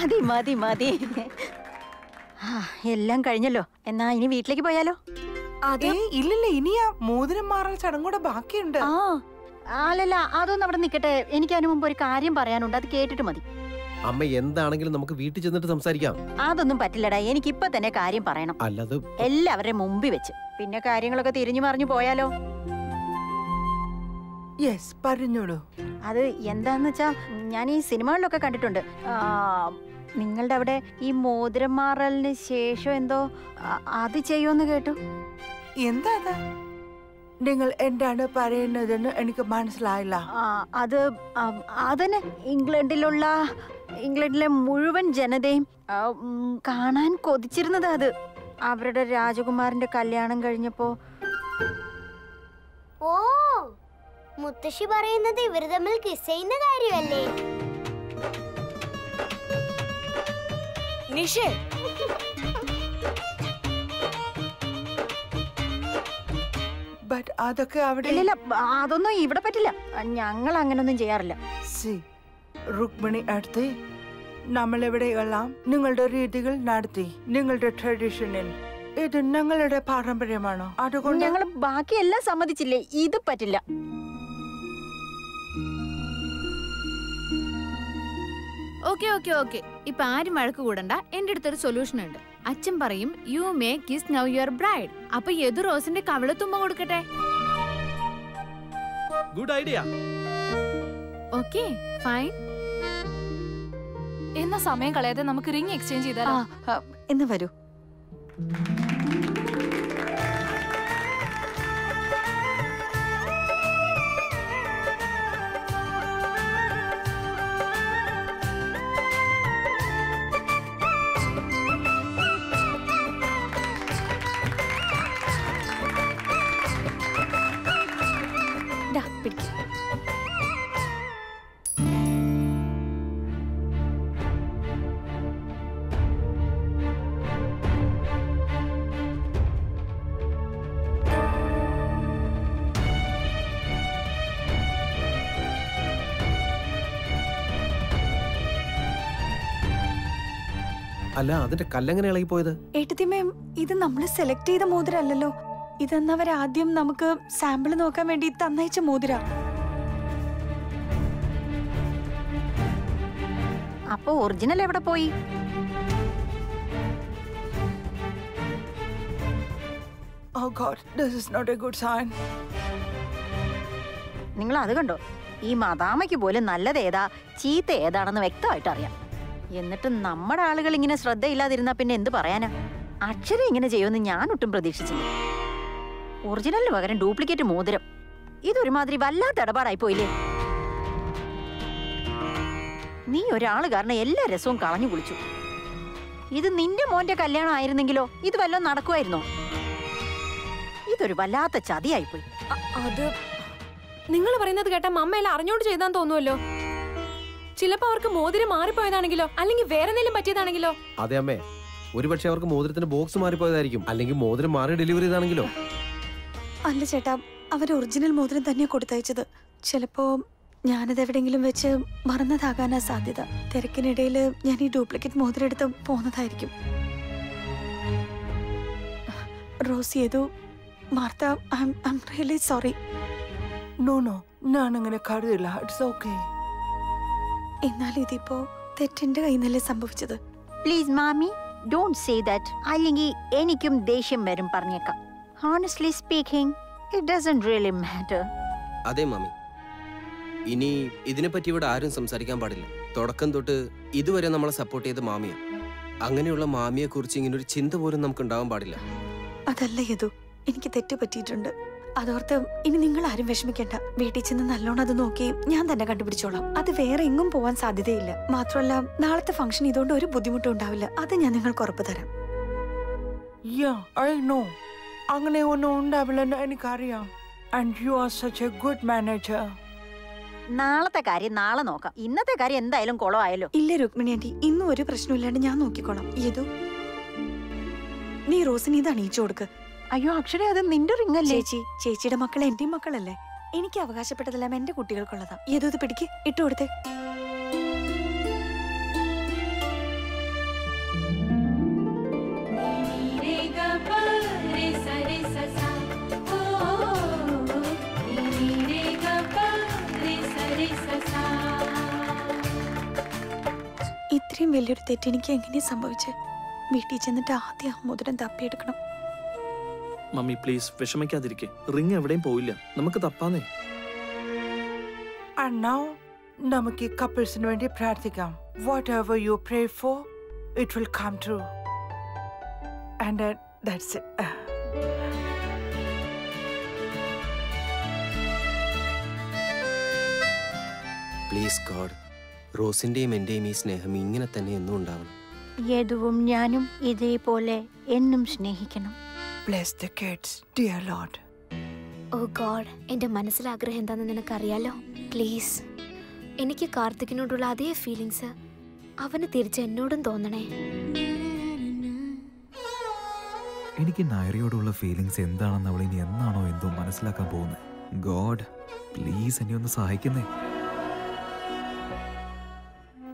മതി മതി മതി. ആ, എല്ലാം കഴിഞ്ഞല്ലോ. എന്നാ ഇനി വീട്ടിലേക്ക് പോയാലോ? അതെ ഇല്ലല്ല ഇനിയാ മോതിരം മാറൽ ചടങ്ങൂടെ ബാക്കിയുണ്ട്. ആ അല്ലല്ല അതൊന്നും അവിടെ നിൽക്കട്ടെ എനിക്ക് അതിനു മുമ്പ് ഒരു കാര്യം പറയാനുണ്ട്. അത് കേട്ടിട്ട് മതി. അമ്മ എന്താണെങ്കിലും നമുക്ക് വീട്ടിൽ ചെന്നിട്ട് സംസാരിക്കാം. അതൊന്നും പറ്റില്ലടാ. എനിക്ക് ഇപ്പൊ തന്നെ കാര്യം പറയണം. അല്ലത് എല്ലാവരുടെ മുമ്പിൽ വെച്ച്. പിന്നെ കാര്യങ്ങളൊക്കെ തിരിഞ്ഞു മറിഞ്ഞു പോയാലോ? യെസ് പറഞ്ഞോളൂ. അത് എന്താന്ന് വെച്ചാ ഞാൻ ഈ സിനിമകളിലൊക്കെ കണ്ടിട്ടുണ്ട്. ആ, നിങ്ങളുടെ അവിടെ ഈ മോതിരം മാറലിന് ശേഷം എന്തോ അത് ചെയ്യുമെന്ന് കേട്ടു. എന്താ നിങ്ങൾ എന്താണ് പറയുന്നതെന്ന് എനിക്ക് മനസ്സിലായില്ല. ആ, അത് അതിന് അതന്നെ ഇംഗ്ലണ്ടിലുള്ള ഇംഗ്ലണ്ടിലെ മുഴുവൻ ജനതയും കാണാൻ കൊതിച്ചിരുന്നത് അത്. അവരുടെ രാജകുമാരന്റെ കല്യാണം കഴിഞ്ഞപ്പോ. ഓ മുത്തശ്ശി പറയുന്നത് ഇവർ തമ്മിൽ കിസ് ചെയ്യുന്ന കാര്യമല്ലേ? നിഷേ. ബട്ട് അതൊക്കെ അവിടെ ഇല്ലില്ല അതൊന്നും ഇവിടെ പറ്റില്ല. ഞങ്ങൾ അങ്ങനൊന്നും ചെയ്യാറില്ല. സി രുക്മിണി അടുത്ത് നമ്മളെവിടെയെല്ലാം നിങ്ങളുടെ രീതികൾ നടത്തി നിങ്ങളുടെ ട്രഡീഷനിൽ ഇത് ഞങ്ങളുടെ പാരമ്പര്യമാണോ? അതുകൊണ്ട് ഞങ്ങൾ ബാക്കിയെല്ലാം സമ്മതിച്ചില്ലേ? ഇത് പറ്റില്ല. ഓക്കെ ഓക്കെ ഓക്കെ ഇപ്പൊ ആരും വഴക്ക് കൂടണ്ട. എന്റെ അടുത്തൊരു സൊല്യൂഷൻ ഉണ്ട്. അച്ഛൻ പറയും you may kiss now your bride അപ്പൊ യദു റോസിന്റെ കവിള തുമ്പ കൊടുക്കട്ടെ? ഗുഡ് ഐഡിയ ഓക്കെ ഫൈൻ എന്നാ സമയം കളയാതെ നമുക്ക് റിംഗ് എക്സ്ചേഞ്ച് ചെയ്താലോ? എന്ന് വരൂ. അല്ല അതിന്റെ കല്ലെങ്ങനെ പോയത് ഏട്ടത്തിമേം ഇത് നമ്മൾ സെലക്ട് ചെയ്ത മോതിരല്ലല്ലോ. ഇതെന്നവർ ആദ്യം നമുക്ക് സാമ്പിൾ നോക്കാൻ വേണ്ടി തന്നയച്ച മോതിര. അപ്പൊ ഒറിജിനൽ എവിടെ പോയി? ഓ god this is not a good sign നിങ്ങൾ അത് കണ്ടോ? ഈ മദാമയ്ക്ക് പോലും നല്ലത് ഏതാ ചീത്ത ഏതാണെന്ന് വ്യക്തമായിട്ട് അറിയാം. എന്നിട്ട് നമ്മുടെ ആളുകൾ ഇങ്ങനെ ശ്രദ്ധയില്ലാതിരുന്നാ പിന്നെ എന്ത് പറയാനാ? അക്ഷരം ഇങ്ങനെ ചെയ്യുമെന്ന് ഞാൻ ഒട്ടും പ്രതീക്ഷിച്ചില്ല. ഒറിജിനലിന് പകരം ഡ്യൂപ്ലിക്കേറ്റ് മോതിരം. ഇതൊരുമാതിരി വല്ലാത്ത ഇടപാടായി പോയില്ലേ? നീ ഒരാൾ കാരണം എല്ലാ രസവും കളഞ്ഞു കുളിച്ചു. ഇത് നിന്റെ മോന്റെ കല്യാണം ആയിരുന്നെങ്കിലോ? ഇത് വല്ലതും നടക്കുമായിരുന്നോ? ഇതൊരു വല്ലാത്ത ചതിയായിപ്പോയി അത് നിങ്ങൾ പറയുന്നത് കേട്ടാ മമ്മയെല്ലാം അറിഞ്ഞോണ്ട് ചെയ്താന്ന് തോന്നുമല്ലോ ചിലപ്പോ അവർക്ക് മോതിരം മാറിപ്പോയതാണെങ്കിലോ? അല്ലെങ്കിൽ വേറെ എന്തെങ്കിലും പറ്റിയതാണെങ്കിലോ? അതെ അമ്മേ. ഒരുപക്ഷെ അവർക്ക് മോതിരത്തിന്റെ ബോക്സ് മാറിപ്പോയതായിരിക്കും. അല്ലെങ്കിൽ മോതിരം മാറി ഡെലിവറി ചെയ്താണെങ്കിലോ? അല്ല ചേട്ടാ അവർ ഒറിജിനൽ മോതിരം തന്നെ കൊടുത്തയച്ചത്. ചിലപ്പോ ഞാനത് എവിടെയെങ്കിലും വെച്ച് മറന്നതാകാനാ സാധ്യത. തിരക്കിനിടയിൽ ഞാൻ ഈ ഡ്യൂപ്ലിക്കേറ്റ് മോതിരം എടുത്ത് പോന്നതായിരിക്കും. റോസ് ചെയ്തു Martha I am really sorry. No no ഞാൻ അങ്ങനെ കരുതില്ല ഇറ്റ്സ് ഓക്കെ. എന്നാൽ ഇതിപ്പോ തെറ്റിന്റെ കയ്യിൽ നിന്നല്ലേ സംഭവിച്ചത്? പ്ലീസ് മാമി ഡോണ്ട് സേ ദാറ്റ് അല്ലെങ്കിൽ എനിക്കും ദേഷ്യം വരും പറഞ്ഞേക്കാം. Honestly speaking it doesn't really matter അതെ മാമി. ഇനി ഇതിനെപ്പറ്റി ഇവിടെ ആരും സംസാരിക്കാൻ പാടില്ല. തുടക്കം തൊട്ട് ഇതുവരെ നമ്മളെ സപ്പോർട്ട് ചെയ്ത മാമിയ. അങ്ങനെയുള്ള മാമിയെ കുറിച്ച് ഇങ്ങനെ ഒരു ചിന്ത പോലും നമുക്ക് ഉണ്ടാവാൻ പാടില്ല. അതല്ല യദു എനിക്ക് തെറ്റ് പറ്റിയിട്ടുണ്ട്. അതോർത്ത് ഇനി നിങ്ങൾ ആരും വിഷമിക്കണ്ട. വീട്ടിൽ ചെന്ന് നല്ലോണം അത് നോക്കി ഞാൻ തന്നെ കണ്ടുപിടിച്ചോളാം. അത് വേറെ എങ്ങും പോവാൻ സാധ്യതയില്ല. മാത്രമല്ല നാളത്തെ ഫംഗ്ഷൻ ഇതുകൊണ്ട് ഒരു ബുദ്ധിമുട്ടും ഉണ്ടാവില്ല. അത് ഞാൻ നിങ്ങൾക്ക് ഉറപ്പ് തരാം. യാ ഐ നോ അങ്ങനെ ഒന്നും ഉണ്ടാവില്ലെന്ന് എനിക്കറിയാം. And you are such a good manager നാളത്തെ കാര്യം നാളെ നോക്കാം. ഇന്നത്തെ കാര്യം എന്തായാലും കുളമായല്ലോ ഇല്ല രുക്മിണി ആന്റി. ഇന്നും ഒരു പ്രശ്നമില്ലാണ്ട് ഞാൻ നോക്കിക്കോളാം. ഏതോ? നീ റോസിന് ഇത് അണിയിച്ചു കൊടുക്ക്. അയ്യോ അക്ഷര അത് നിന്റെ റിംഗ് അല്ലേ? ചേച്ചി ചേച്ചിയുടെ മക്കൾ എന്റെയും മക്കളല്ലേ? എനിക്ക് അവകാശപ്പെട്ടതെല്ലാം എന്റെ കുട്ടികൾക്കുള്ളതാ. ഏതോ ഇത് പിടിക്ക് ഇട്ടു കൊടുത്തെ. ഇത്രയും വലിയൊരു തെറ്റെനിക്ക് എങ്ങനെയാ സംഭവിച്ചത് വീട്ടിൽ ചെന്നിട്ട് ആദ്യം ആ മോതിരം തപ്പിയെടുക്കണം. മമ്മി പ്ലീസ് വിഷമിക്കാതിരിക്കെ. റിങ് എവിടെയും പോയില്ല നമുക്ക് തപ്പാന്നേ. And now, നമുക്ക് ഈ കപ്പിൾസിന് വേണ്ടി പ്രാർത്ഥിക്കാം. Whatever you pray for it will come true and that's it please god റോസിന്റെയും എന്റെയും ഈ സ്നേഹം ഇങ്ങനെ തന്നെ എന്നും ഉണ്ടാവണം. യദുവും ഞാനും ഇതേപോലെ എന്നും സ്നേഹിക്കണം. Bless the kids dear lord oh god എന്റെ മനസ്സിലാഗ്രഹം എന്താണെന്ന് നിനക്കറിയാലോ? പ്ലീസ് എനിക്ക് കാർത്തികിനോടുള്ള അതേ ഫീലിങ്സ് അവന് തിരിച്ച് എന്നോടും തോന്നണേ. എനിക്ക് നയറിയോടുള്ള ഫീലിങ്സ് എന്താണെന്ന് അവൾ ഇനി എന്നാണോ എന്തോ മനസ്സിലാക്കാൻ പോകുന്നത് ഗോഡ് പ്ലീസ് എന്നെ ഒന്ന് സഹായിക്കുന്നേ.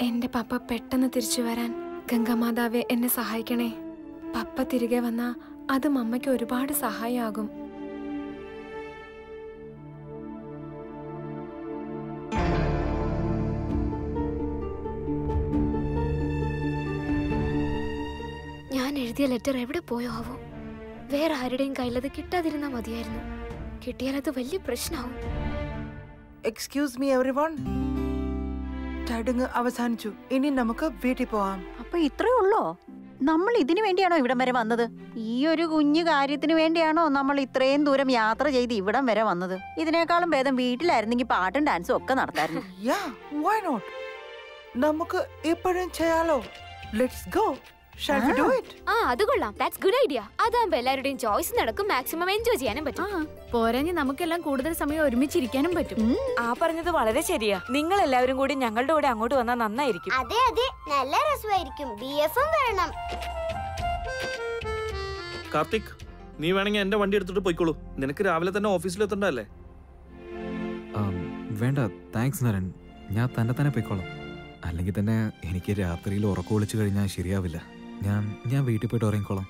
എന്റെ പപ്പ പെട്ടെന്ന് തിരിച്ചു വരാൻ ഗംഗാമാതാവെ എന്നെ സഹായിക്കണേ. പപ്പ തിരികെ വന്നാ അത് മമ്മയ്ക്ക് ഒരുപാട് സഹായമാകും ഞാൻ എഴുതിയ ലെറ്റർ എവിടെ പോയോ ആവോ വേറെ ആരുടെയും കയ്യിലത് കിട്ടാതിരുന്നാ മതിയായിരുന്നു. കിട്ടിയാൽ അത് വലിയ പ്രശ്നമാവും എക്സ്ക്യൂസ് മീ എവറി വൺ ചടങ്ങ് അവസാനിച്ചു. ഇനി നമുക്ക് വീട്ടിൽ പോവാം. അപ്പൊ ഇത്രേ ഉള്ളോ? നമ്മൾ ഇതിനു വേണ്ടിയാണോ ഇവിടം വരെ വന്നത്? ഈ ഒരു കുഞ്ഞു കാര്യത്തിന് വേണ്ടിയാണോ നമ്മൾ ഇത്രയും ദൂരം യാത്ര ചെയ്ത് ഇവിടം വരെ വന്നത്? ഇതിനേക്കാളും ഭേദം വീട്ടിലായിരുന്നെങ്കിൽ പാട്ടും ഡാൻസും ഒക്കെ നടത്തായിരുന്നു. നമുക്ക് എപ്പോഴും ചെയ്യാലോ. Let's go shall we do it ആ അത് കൊള്ളാം. ദാറ്റ്സ് ഗുഡ് ഐഡിയ അതാകുമ്പോ എല്ലാവരുടെയും ചോയ്സ് നടക്കും. മാക്സിമം എൻജോയ് ചെയ്യാനും പറ്റും. പോരാഞ്ഞ് നമുക്കെല്ലാം കൂടുതൽ സമയം ഒരുമിച്ചിരിക്കാനും പറ്റും. ആ പറഞ്ഞത് വളരെ ശരിയാ. നിങ്ങൾ എല്ലാവരും കൂടി ഞങ്ങളുടെ കൂടെ അങ്ങോട്ട് വന്നാൽ നന്നായിരിക്കും. അതെ അതെ. നല്ല രസമായിരിക്കും. ബി എഫും വരണം. കാർത്തിക് നീ വേണമെങ്കിൽ എന്റെ വണ്ടി എടുത്തിട്ട് പോയിക്കോളൂ. നിനക്ക് രാവിലെ തന്നെ ഓഫീസിൽ എത്തണ്ടല്ലേ വേണ്ട. താങ്ക്സ് നരൻ ഞാൻ തന്നെ തന്നെ പൊയ്ക്കോളാം. അല്ലെങ്കിൽ തന്നെ എനിക്ക് രാത്രിയിൽ ഉറക്കം വിളിച്ചു കഴിഞ്ഞാൽ ശരിയാവില്ല. ഞാൻ ഞാൻ വീട്ടിൽ പോയിട്ട് ഉറങ്ങിക്കോളാം.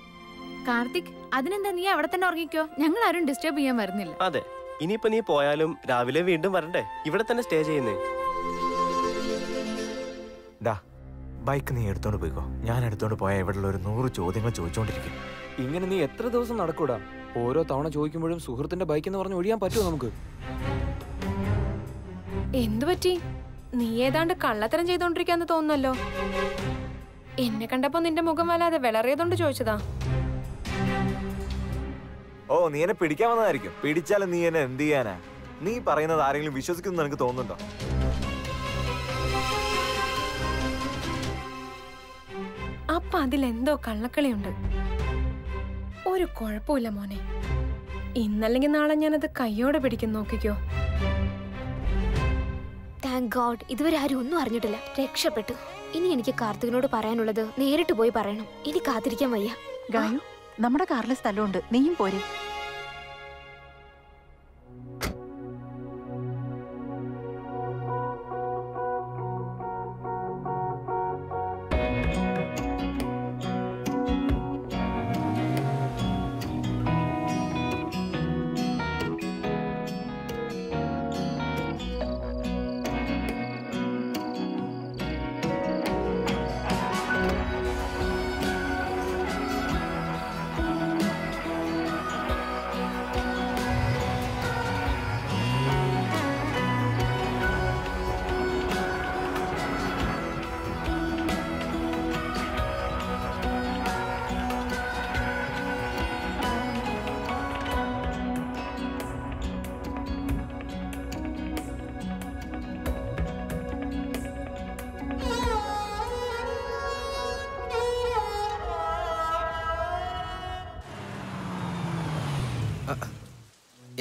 കാർത്തിക് അതിനെന്താ നീ അവിടെ തന്നെ ഉറങ്ങിക്കോ? ഞങ്ങൾ ആരും ഡിസ്റ്റർബ് ചെയ്യാൻ വരുന്നില്ല. അതെ. ഇനിയിപ്പോ നീ പോയാലും രാവിലെ വീണ്ടും വരണ്ടേ? ഇവിടെ തന്നെ സ്റ്റേ ചെയ്യുന്നേ. ബൈക്ക് നീ എടുത്തോണ്ട് പോയിക്കോ. ഞാൻ എടുത്തോണ്ട് പോയാൽ ഇവിടെയുള്ള ഒരു നൂറ് ചോദ്യങ്ങൾ ചോദിച്ചോണ്ടിരിക്കും. ഇങ്ങനെ നീ എത്ര ദിവസം നടക്കൂടാ? ഓരോ തവണ ചോദിക്കുമ്പോഴും സുഹൃത്തിന്റെ ബൈക്ക് എന്ന് പറഞ്ഞ് ഒഴിയാൻ പറ്റുമോ നമുക്ക്? എന്തു പറ്റി? നീ ഏതാണ്ട് കള്ളത്തരം ചെയ്തോണ്ടിരിക്കാന്ന് തോന്നുന്നല്ലോ. എന്നെ കണ്ടപ്പോ നിന്റെ മുഖം വല്ലാതെ വിളറിയതുകൊണ്ട് ചോദിച്ചതാ. ഓ നീ എന്നെ പിടിക്കാൻ വന്നതായിരിക്കും. പിടിച്ചാലും നീ എന്നെ എന്ത് ചെയ്യാനാ? നീ പറയുന്നത് ആരെങ്കിലും വിശ്വസിക്കുന്നു എനിക്ക് തോന്നുന്നുണ്ടോ? അപ്പൊ അതിലെന്തോ കള്ളക്കളിയുണ്ട്. ഒരു കുഴപ്പമില്ല മോനെ. ഇന്നല്ലെങ്കിൽ നാളെ ഞാനത് കയ്യോടെ പിടിക്കും നോക്കിക്കോ. താങ്ക് ഗോഡ് ഇതുവരെ ആരും ഒന്നും അറിഞ്ഞിട്ടില്ല. രക്ഷപ്പെട്ടു. ഇനി എനിക്ക് കാർത്തികനോട് പറയാനുള്ളത് നേരിട്ട് പോയി പറയണം. ഇനി കാത്തിരിക്കാൻ വയ്യ. ഗായു നമ്മുടെ കാറിലെ സ്ഥലമുണ്ട്. നീയും പോരെ.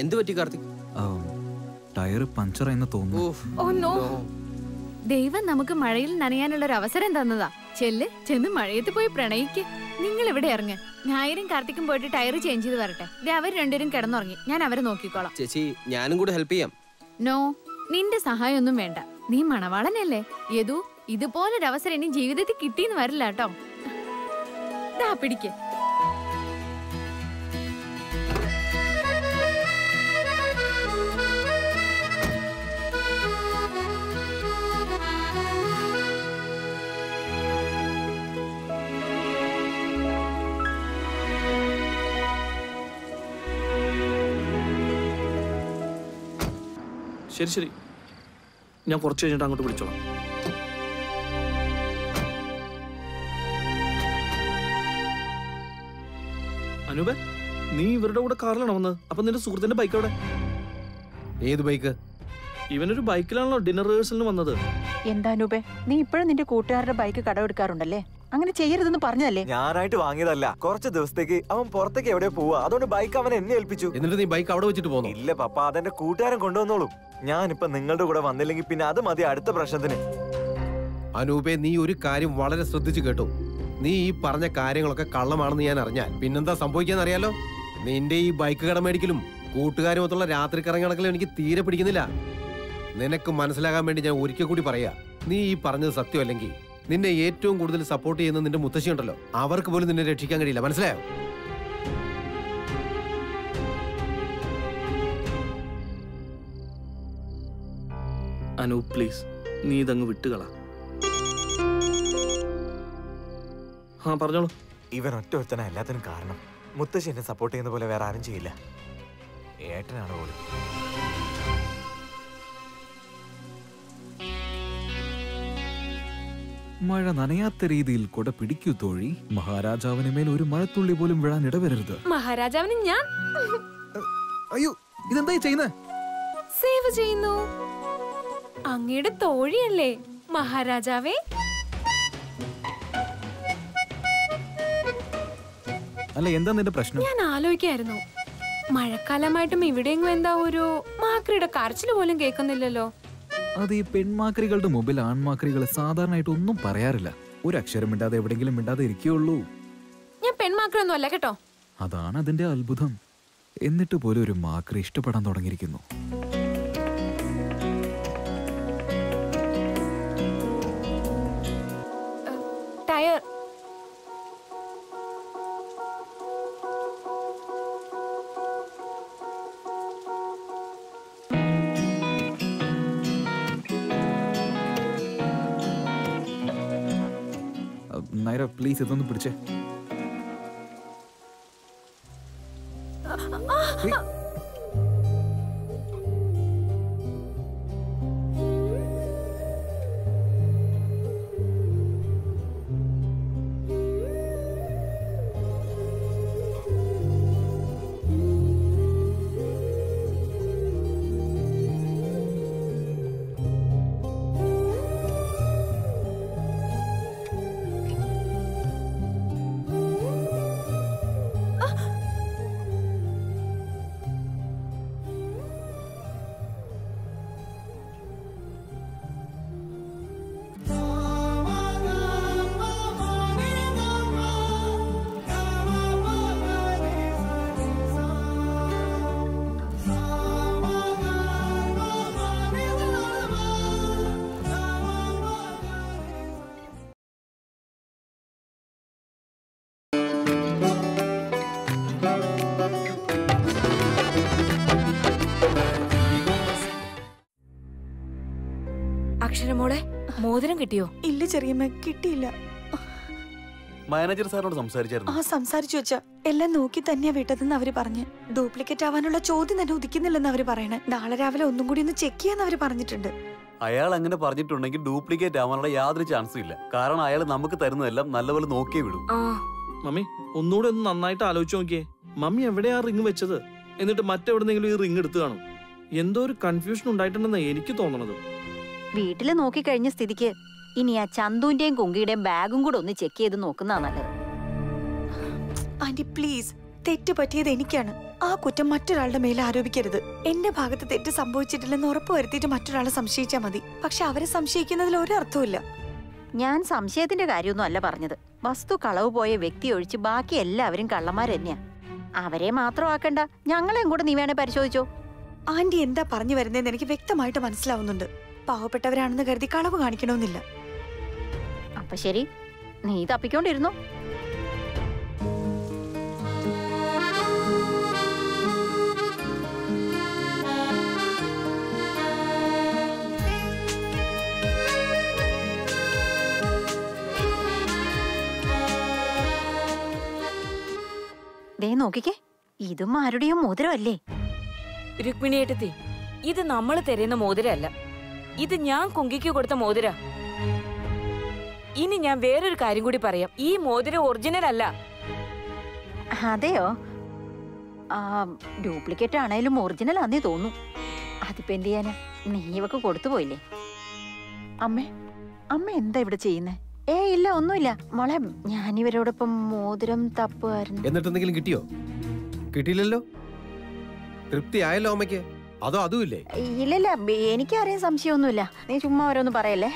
എന്ത് പറ്റി കാർത്തിക്? ടയർ പഞ്ചറായെന്ന് തോന്നുന്നു. Oh no. ദൈവം നമുക്ക് മഴയിൽ നനയാനുള്ള ഒരു അവസരം തന്നതാ. ചെല്ല് ചെന്ന് മഴയത്ത് പോയി പ്രണയിക്ക്. നിങ്ങൾ ഇവിടെ ഇറങ്ങ്. ഞായരും കാർത്തിക്കും പോയിട്ട് ടയർ ചേഞ്ച് ചെയ്ത് വരട്ടെ. ദേ അവർ രണ്ടുപേരും കിടന്നുറങ്ങി. ഞാൻ അവരെ നോക്കിക്കോളാം. ചേച്ചി ഞാനും കൂടെ ഹെൽപ്പ് ചെയ്യാം. നോ നിന്റെ സഹായമൊന്നും വേണ്ട. നീ മണവാളനല്ലേ? യദു ഇതുപോലൊരു അവസരം ഇനി ജീവിതത്തിൽ കിട്ടിയെന്ന് വരില്ല കേട്ടോ. പിടിക്ക്. ശരി ശരി. ഞാൻ കുറച്ച് കഴിഞ്ഞിട്ട് അങ്ങോട്ട് വിളിച്ചോളാം. അനൂപ നീ ഇവരുടെ കൂടെ കാറിലാണോ വന്നത്? അപ്പൊ നിന്റെ സുഹൃത്തിന്റെ ബൈക്ക് അവിടെ ഏത് ബൈക്ക് ഇവനൊരു ബൈക്കിലാണല്ലോ ഡിന്നർ റിഹേഴ്സലിന് വന്നത്. എന്താ അനൂപേ നീ ഇപ്പോഴും നിന്റെ കൂട്ടുകാരുടെ ബൈക്ക് കടമെടുക്കാറുണ്ടല്ലേ? അങ്ങനെ ചെയ്യരുതെന്ന് പറഞ്ഞല്ലേ ഞാനായിട്ട് വാങ്ങിയതല്ല. കുറച്ച് ദിവസത്തേക്ക് അവൻ പുറത്തേക്ക് എവിടെ പോവാ. അതുകൊണ്ട് ബൈക്ക് അവൻ എന്നെ ഏൽപ്പിച്ചു. എന്നിട്ട് നീ ബൈക്ക് അവിടെ വെച്ചിട്ട് പോകുന്നു ഇല്ല പപ്പ. അതെന്റെ കൂട്ടുകാരൻ കൊണ്ടുവന്നോളൂ. ഞാനിപ്പോ നിങ്ങളുടെ കൂടെ വന്നില്ലെങ്കിൽ പിന്നെ അത് മതി അടുത്ത പ്രശ്നത്തിന്. അനൂപെ നീ ഒരു കാര്യം വളരെ ശ്രദ്ധിച്ചു കേട്ടു. നീ ഈ പറഞ്ഞ കാര്യങ്ങളൊക്കെ കള്ളമാണെന്ന് ഞാൻ അറിഞ്ഞാൽ പിന്നെന്താ സംഭവിക്കാന്ന് അറിയാലോ നിന്റെ ഈ ബൈക്ക് കടമേടിക്കലും കൂട്ടുകാരുമൊത്തുള്ള രാത്രി കറങ്ങണക്കലും എനിക്ക് തീരെ പിടിക്കുന്നില്ല. നിനക്ക് മനസ്സിലാകാൻ വേണ്ടി ഞാൻ ഒരിക്കൽ കൂടി പറയാ. നീ ഈ പറഞ്ഞത് സത്യമല്ലെങ്കിൽ. നിന്നെ ഏറ്റവും കൂടുതൽ സപ്പോർട്ട് ചെയ്യുന്ന നിന്റെ മുത്തശ്ശി ഉണ്ടല്ലോ. അവർക്ക് പോലും നിന്നെ രക്ഷിക്കാൻ കഴിയില്ല. മനസ്സിലായോ? അനു പ്ലീസ് നീ ഇതങ്ങ് വിട്ടുകള. ആ പറഞ്ഞോളൂ. ഇവൻ ഒറ്റ ഒരുത്തന എല്ലാത്തിനും കാരണം. മുത്തശ്ശി എന്നെ സപ്പോർട്ട് ചെയ്യുന്ന പോലെ വേറെ ആരും ചെയ്യില്ല. ഏട്ടനാണ് പോലും. മഴ നനയാത്ത രീതിയിൽ കൊട പിടിക്കൂ തോഴി. മഹാരാജാവിന് മേൽ ഒരു മഴത്തുള്ളി പോലും വീഴാൻ ഇടവരരുത്. മഹാരാജാവിന് ഞാൻ അയ്യോ ഇതെന്തായി ചെയ്യുന്നത് സേവ് ചെയ്യുന്നു. അങ്ങയുടെ തോഴിയല്ലേ മഹാരാജാവേ. അല്ല എന്താ നിന്റെ പ്രശ്നം? ഞാൻ ആലോചിക്കായിരുന്നു. മഴക്കാലമായിട്ടും ഇവിടെയെങ്കിലും എന്താ ഒരു മാക്രിയുടെ കരച്ചിൽ പോലും കേൾക്കുന്നില്ലല്ലോ. അത് ഈ പെൺമാക്രികളുടെ മുമ്പിൽ ആൺമാക്രികൾ സാധാരണയായിട്ട് ഒന്നും പറയാറില്ല. ഒരു അക്ഷരം മിണ്ടാതെ എവിടെങ്കിലും മിണ്ടാതെ ഇരിക്കുകയുള്ളൂ. ഞാൻ പെൺമാക്രൊന്നും അല്ല കേട്ടോ? അതാണ് അതിന്റെ അത്ഭുതം. എന്നിട്ട് പോലും ഒരു മാക്രി ഇഷ്ടപ്പെടാൻ തുടങ്ങിയിരിക്കുന്നു. അഹ് നൈര പ്ലീസ് ഇതൊന്ന് പിടിച്ചേ മോതിരം കിട്ടിയോ? ഇല്ല ചെറിയമ്മ കിട്ടിയില്ല. മാനേജർ സാറിനോട് സംസാരിച്ചായിരുന്നു. ആ സംസാരിച്ചു വെച്ചാ. എല്ലാം നോക്കി തന്നെയാ വിട്ടതെന്ന് അവർ പറഞ്ഞ്. ഡ്യൂപ്ലിക്കേറ്റ് ആവാനുള്ള ചോദ്യം തന്നെ ഉദിക്കുന്നില്ലെന്ന് അവർ പറയണേ. നാളെ രാവിലെ ഒന്നും കൂടി ഒന്ന് ചെക്ക് ചെയ്യാന്ന് അവർ പറഞ്ഞിട്ടുണ്ട്. അയാൾ അങ്ങനെ പറഞ്ഞിട്ടുണ്ടെങ്കിൽ ഡ്യൂപ്ലിക്കേറ്റ് ആവാനുള്ള യാതൊരു ചാൻസും ഇല്ല. കാരണം അയാൾ നമുക്ക് തരുന്നതെല്ലാം നല്ലപോലെ നോക്കിയേ വിടും. മമ്മി ഒന്നുകൂടെ ഒന്ന് നന്നായിട്ട് ആലോചിച്ച് നോക്കിയേ. മമ്മി എവിടെയാ റിങ് വെച്ചത്? എന്നിട്ട് മറ്റെവിടെന്നെങ്കിലും ഈ റിങ് എടുത്തു കാണും. എന്തോ ഒരു കൺഫ്യൂഷൻ ഉണ്ടായിട്ടുണ്ടെന്ന് എനിക്ക് തോന്നണത്. വീട്ടിൽ നോക്കിക്കഴിഞ്ഞ സ്ഥിതിക്ക് ഇനി ആ ചന്തുവിന്റെയും കുങ്കിയുടെയും ബാഗും കൂടെ ഒന്ന് ചെക്ക് ചെയ്ത് നോക്കുന്നതാ നല്ലത്. Aunty please. തെറ്റ് പറ്റിയത് എനിക്കാണ്. ആ കുറ്റം മറ്റൊരാളുടെ മേലെ ആരോപിക്കരുത്. എന്റെ ഭാഗത്ത് തെറ്റ് സംഭവിച്ചിട്ടില്ലെന്ന് ഉറപ്പ് വരുത്തിയിട്ട് മറ്റൊരാളെ സംശയിച്ചാൽ മതി. പക്ഷെ അവരെ സംശയിക്കുന്നതിൽ ഒരർത്ഥമില്ല ഞാൻ സംശയത്തിന്റെ കാര്യമൊന്നും അല്ല പറഞ്ഞത്. വസ്തു കളവ് പോയ വ്യക്തി ഒഴിച്ച് ബാക്കി എല്ലാവരും കള്ളന്മാർ തന്നെയാ. അവരെ മാത്രമാക്കണ്ട ഞങ്ങളെയും കൂടെ നീ വേണേ പരിശോധിച്ചോ. ആന്റി എന്താ പറഞ്ഞു വരുന്നതെന്ന് എനിക്ക് വ്യക്തമായിട്ട് മനസ്സിലാവുന്നുണ്ട്. പാവപ്പെട്ടവരാണെന്ന് കരുതി കളവ് കാണിക്കണമെന്നില്ല. അപ്പൊ ശരി. നീ തപ്പിക്കൊണ്ടിരുന്നു ദേ നോക്കിക്കേ. ഇതും ആരുടെയും മോതിരമല്ലേ? രുക്മിണിയേട്ടത്തി ഇത് നമ്മൾ തരുന്ന മോതിരല്ല ഇത് ഞാൻ കുങ്കിക്ക് കൊടുത്ത മോതിര. ഇനി ഞാൻ വേറൊരു കാര്യം കൂടി പറയാം. ഈ മോതിരം ഒറിജിനൽ അല്ല. അതെയോ? ആ ഡ്യൂപ്ലിക്കേറ്റ് ആണേലും ഒറിജിനൽ ആന്നേ തോന്നു അതിപ്പോ എന്ത് ചെയ്യാനാ? നീ ഇവക്ക് കൊടുത്തു പോയില്ലേ? അമ്മേ അമ്മ എന്താ ഇവിടെ ചെയ്യുന്നേ? ഏ ഇല്ല ഒന്നുമില്ല. മോളെ ഞാനിവരോടൊപ്പം മോതിരം തപ്പുമായിരുന്നു. എന്നിട്ടെന്തെങ്കിലും കിട്ടിയോ? കിട്ടിയില്ലല്ലോ? തൃപ്തി ആയല്ലോ അമ്മയ്ക്ക്. അതോ അതുമില്ലേ ഇല്ലല്ല എനിക്ക് എനിക്കറിയാൻ സംശയമൊന്നുമില്ല. നീ ചുമ്മാ ഓരോന്ന് പറയല്ലേ?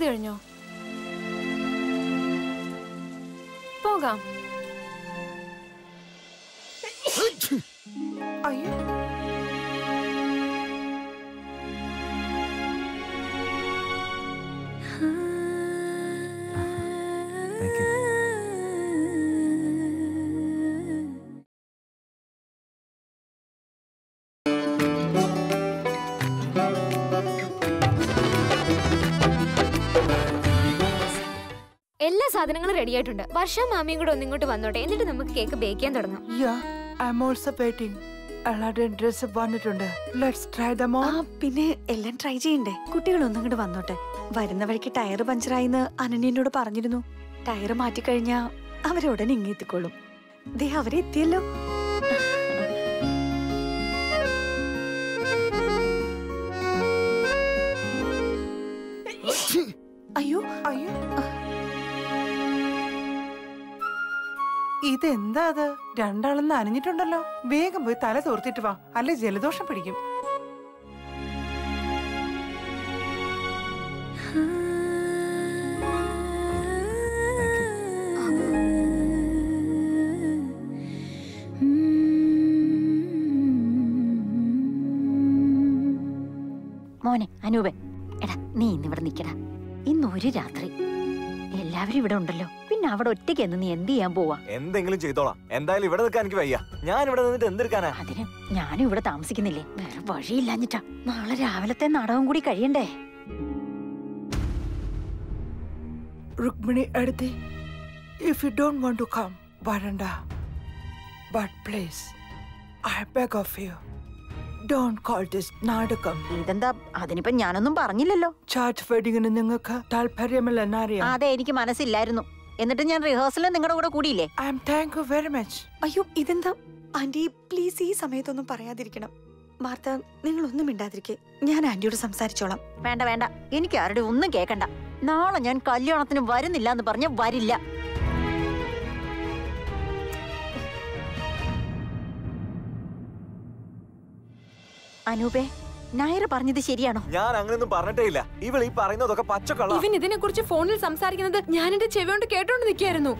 ചെയ്തു കഴിഞ്ഞോ? പോകാം. അയ്യോ. സാധനങ്ങളും റെഡി ആയിട്ടുണ്ട് വർഷ മാമിയും കൂടെ ഒന്നിങ്ങോട്ട് വന്നോട്ടെ. എന്നിട്ട് നമുക്ക് കേക്ക് ബേക്ക് ചെയ്യാൻ തുടങ്ങാം. ഡ്രസ് വന്നിട്ടുണ്ട്. ലെറ്റ്സ് ട്രൈ ദം ആ പിന്നെ എല്ലാം ട്രൈ ചെയ്യണ്ടേ? കുട്ടികൾ ഒന്നും കൂടെ വന്നോട്ടെ. വരുന്ന വഴിക്ക് ടയർ പഞ്ചറായിന്ന് അനന്യനോട് പറഞ്ഞിരുന്നു. ടയർ മാറ്റിക്കഴിഞ്ഞാ അവരുടനെ ഇങ്ങെത്തിക്കോളും ദേ അവരെ ഇതെന്താ അത്? രണ്ടാളും നനഞ്ഞിട്ടുണ്ടല്ലോ വേഗം പോയി തല തോർത്തിട്ട് വാ. അല്ലെ ജലദോഷം പിടിക്കും. മോനെ അനൂപൻ. എടാ നീ ഇന്നിവിടെ നിക്കടാ ഇന്ന് ഒരു രാത്രി. എല്ലാവരും ഇവിടെ ഉണ്ടല്ലോ. പിന്നെ അവിടെ ഒറ്റയ്ക്ക് എന്ന് നീ എന്ത് ചെയ്യാൻ പോവാ? എന്തെങ്കിലും ചെയ്തോളാം. എന്തായാലും ഇവിടെ നിൽക്കാൻ എനിക്ക് വയ്യ. ഞാൻ ഇവിടെ നിന്നിട്ട് എന്തെടുക്കാനാ? അതിന് ഞാനും ഇവിടെ താമസിക്കുന്നില്ലേ? വേറെ വഴിയില്ലാഞ്ഞിട്ടാ. നാളെ രാവിലത്തെ നാടകം കൂടി കഴിയണ്ടേ? Rukmini Erdi, if you don't want to come വരണ്ട. But please I beg of you, don't call this Nadakam. ഇതെന്താ? അതിനിപ്പോ ഞാനൊന്നും പറഞ്ഞില്ലല്ലോ. ചാർട്ട് വെഡിങ്ങിന് നിങ്ങൾക്ക് താല്പര്യമില്ലെന്നറിയാം അതെ എനിക്ക് മനസ്സില്ലായിരുന്നു. എന്നിട്ട് ഞാൻ റിഹേഴ്സലിൽ നിങ്ങളുടെ കൂടെ കൂടിയില്ലേ? I am thank you very much അയ്യോ ഇതെന്താ? ആന്റി പ്ലീസ് ഈ സമയത്തൊന്നും പറയാതിരിക്കണം. മാർത്ത നിങ്ങളൊന്നും മിണ്ടാതിരിക്കെ. ഞാൻ ആന്റിയോട് സംസാരിച്ചോളാം. വേണ്ട വേണ്ട. എനിക്ക് ആരുടെ ഒന്നും കേക്കണ്ട. നാളെ ഞാൻ കല്യാണത്തിന് വരുന്നില്ല എന്ന് പറഞ്ഞ വരില്ല. അനൂപേ നായർ പറഞ്ഞത് ശരിയാണോ? ഞാൻ അങ്ങനെയൊന്നും പറഞ്ഞിട്ടേ ഇല്ല ഇവൾ ഈ പറയുന്നതൊക്കെ പച്ചക്കള്ള. ഇവൻ ഇതിനെ കുറിച്ച് ഫോണിൽ സംസാരിക്കുന്നത് ഞാൻ എന്റെ ചെവിയോണ്ട് കേട്ടോണ്ട് നിൽക്കായിരുന്നു